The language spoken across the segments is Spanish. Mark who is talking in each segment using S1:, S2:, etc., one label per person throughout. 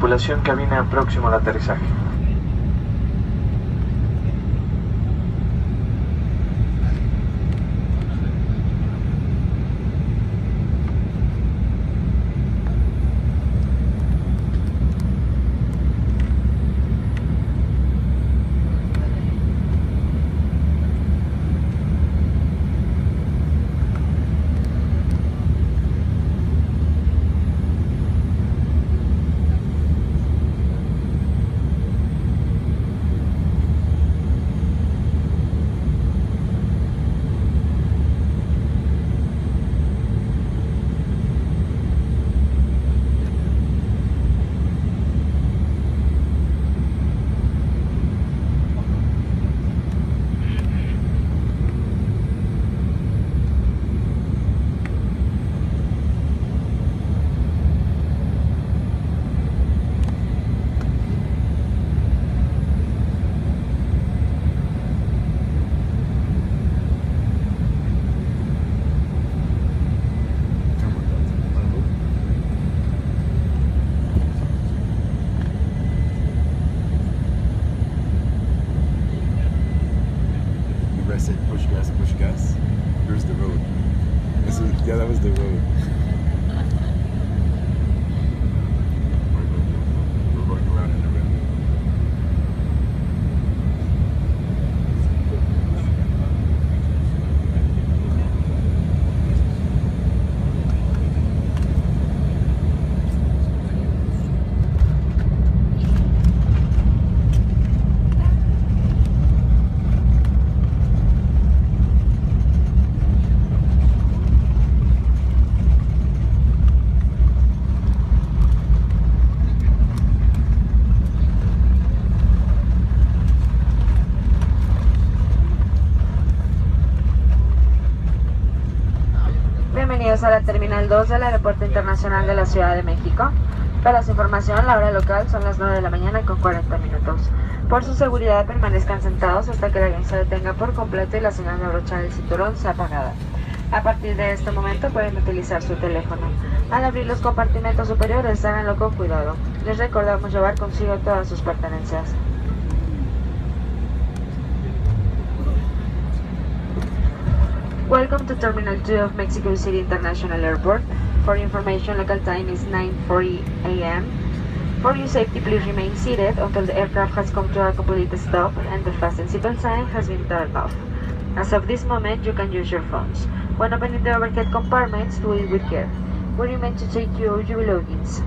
S1: Tripulación cabina próximo al aterrizaje.
S2: Yeah, that was the road.
S3: Bienvenidos a la Terminal 2 del Aeropuerto Internacional de la Ciudad de México. Para su información, la hora local son las 9 de la mañana con 40 minutos. Por su seguridad, permanezcan sentados hasta que el avión se detenga por completo y la señal de abrochar el cinturón sea apagada. A partir de este momento pueden utilizar su teléfono. Al abrir los compartimentos superiores, háganlo con cuidado. Les recordamos llevar consigo todas sus pertenencias. Welcome to Terminal 2 of Mexico City International Airport. For information, local time is 9.40 a.m. For your safety, please remain seated until the aircraft has come to a complete stop and the fasten seatbelt sign has been turned off. As of this moment, you can use your phones. When opening the overhead compartments, do it with care. We remain to take your belongings.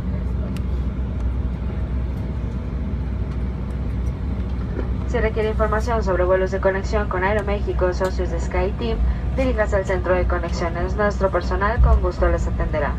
S3: Si requiere información sobre vuelos de conexión con Aeroméxico, socios de SkyTeam, diríjase al centro de conexiones. Nuestro personal con gusto les atenderá.